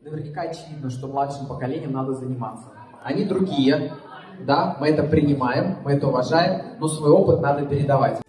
Наверняка очевидно, что младшим поколением надо заниматься. Они другие, да, мы это принимаем, мы это уважаем, но свой опыт надо передавать.